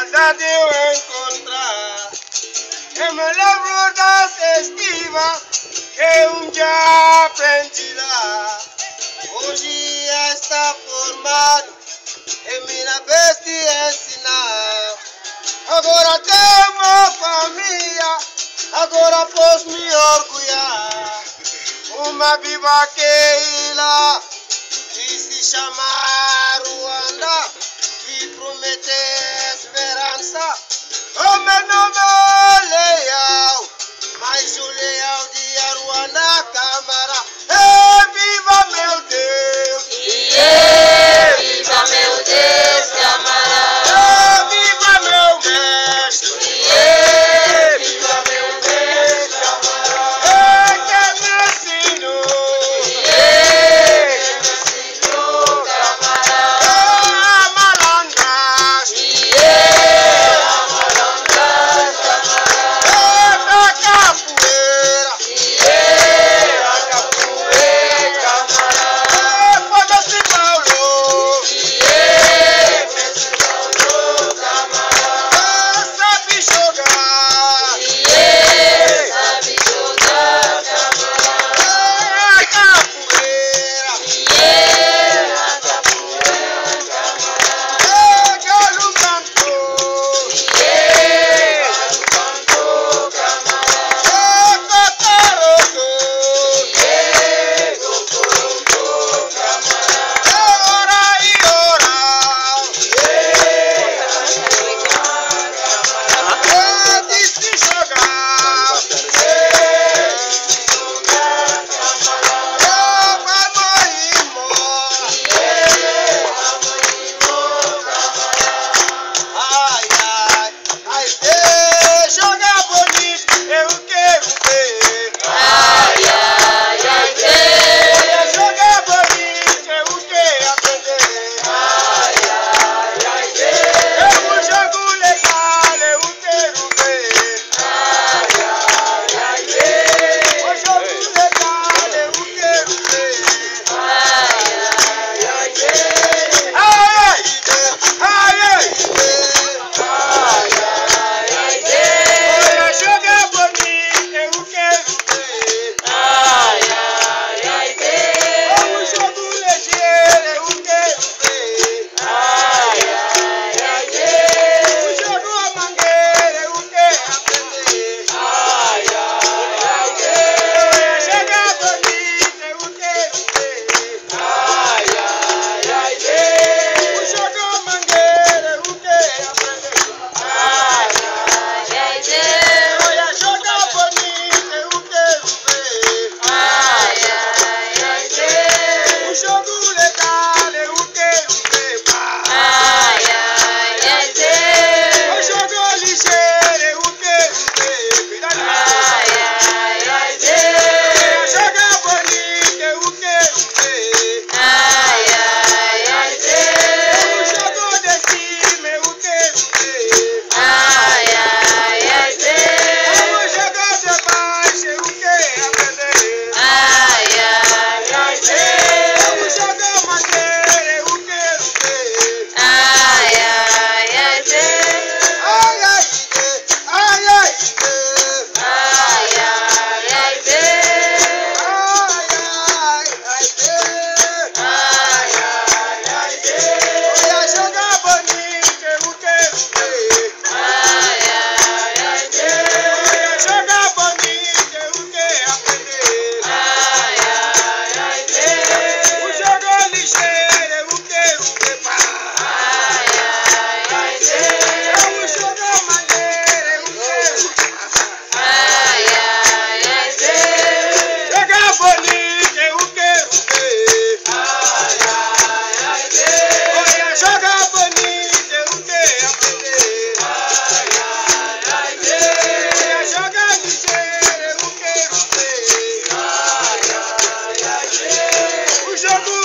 saudade eu encontrar. Eu me lembro das estivas que um dia aprendi lá. Hoje está formado e minha vez de ensinar. Agora tenho uma família, agora posso me orgulhar. Uma viva Keila, que se chama Ruanda, que promete esperança. another.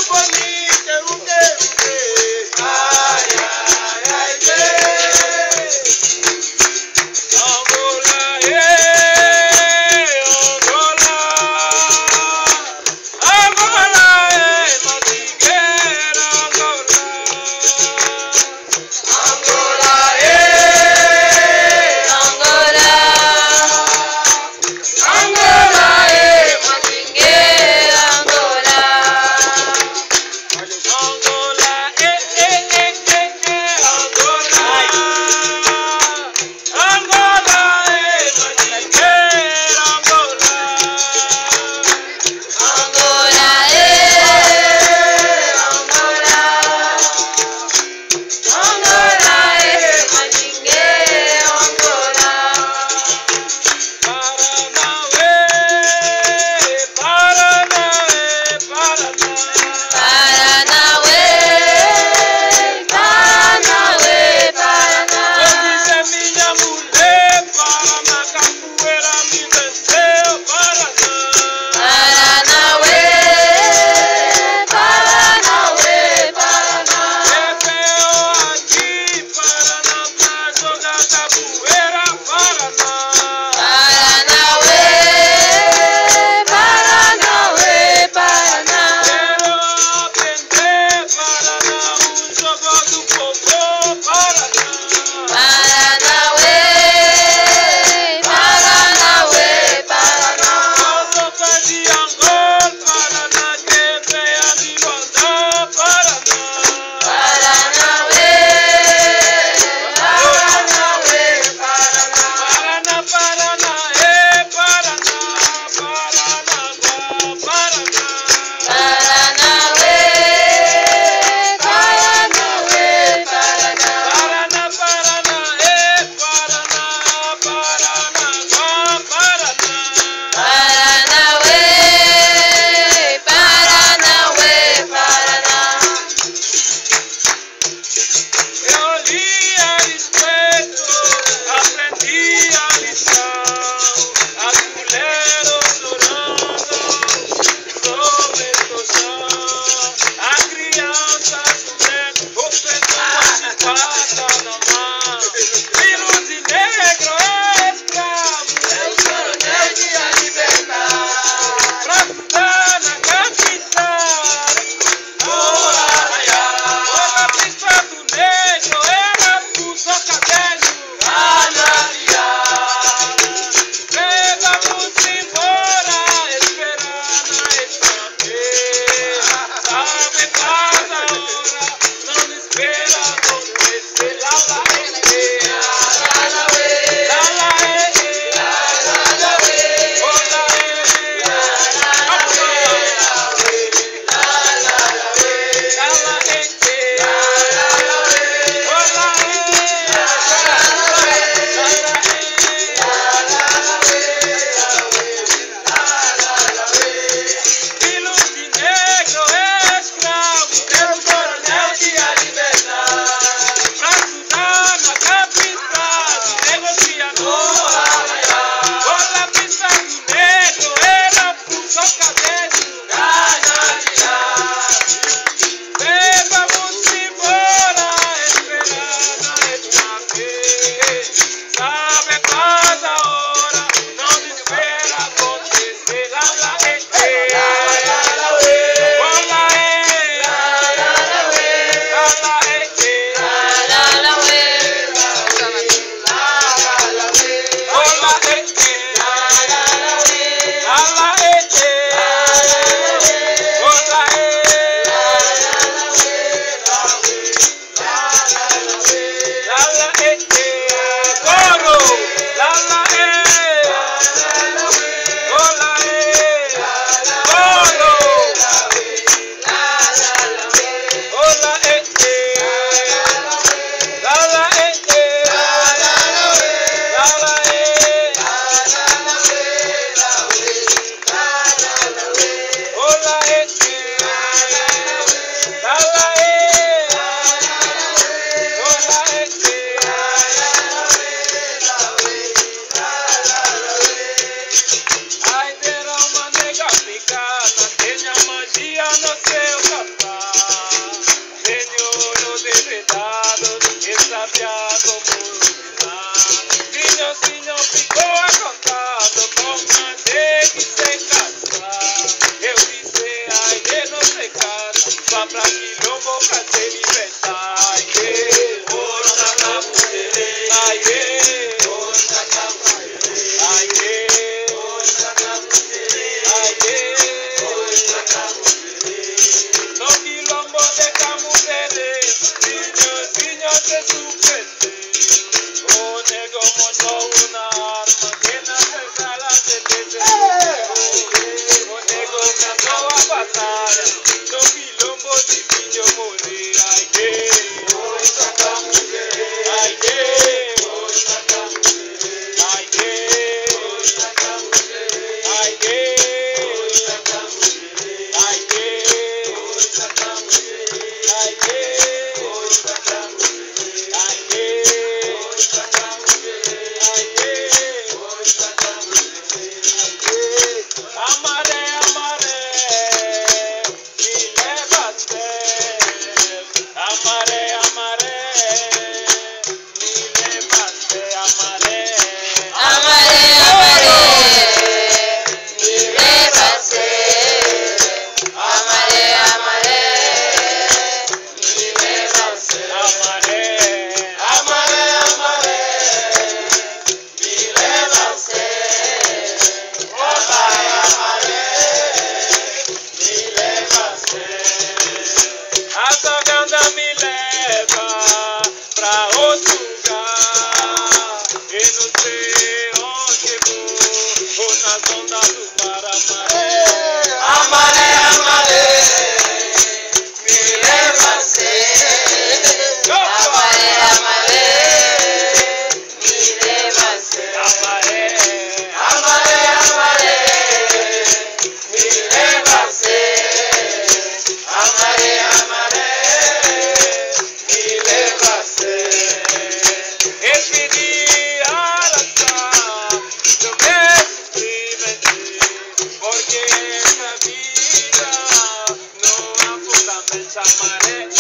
por mí, que busque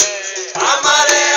हमारे